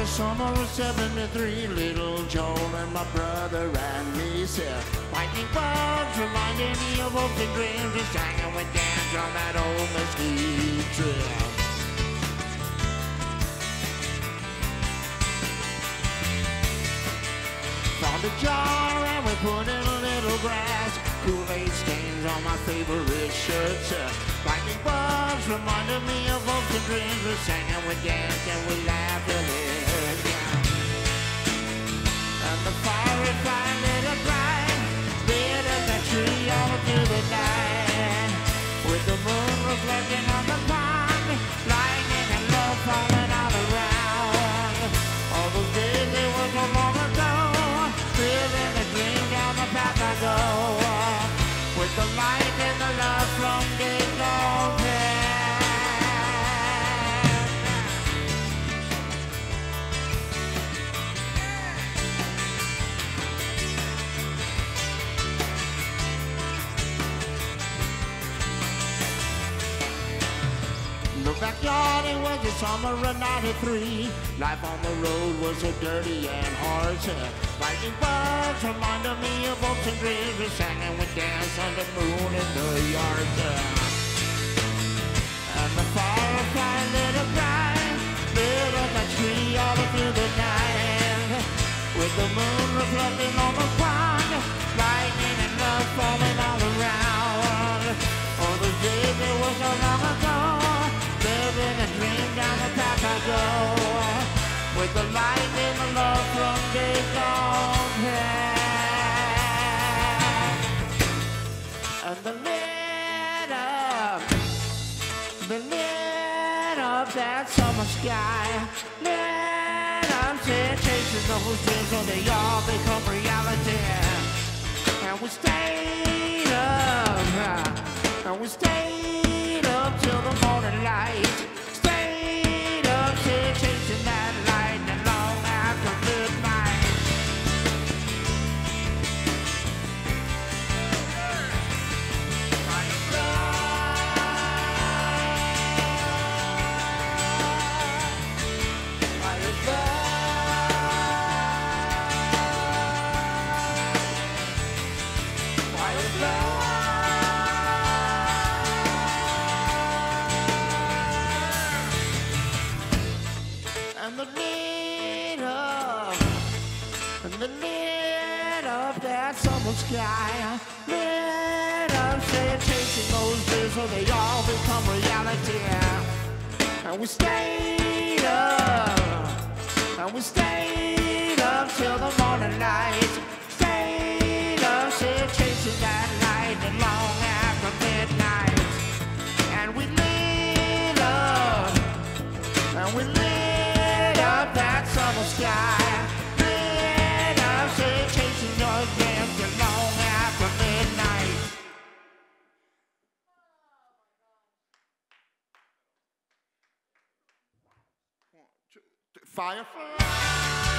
the summer of 73. Little Joel and my brother and me said, Lightning bugs reminded me of and dreams. Just hanging with dance on that old mesquite trail. Found a jar and we put in a little grass. Kool-Aid stains on my favorite shirts. Uh, lightning bugs reminded me of and dreams. We sang and we danced and we laughed the path I go. With the light and the love from past. The backyard, it was the summer of 93. Life on the road was so dirty and hard. So lightning bugs hopes and. We danced under the moon in the yard. And the firefly lit a bright, lit up that tree all through the night. With the moon reflecting on the pond, lightning and love falling all around. All the days it was so long ago, living a dream down the path I go. With the light that summer sky. Lit up, said chasing those dreams so they all become reality. And we stayed up, sky, up, said chasing those they all become reality. And we stayed up, and we stayed up till the morning light. Firefly.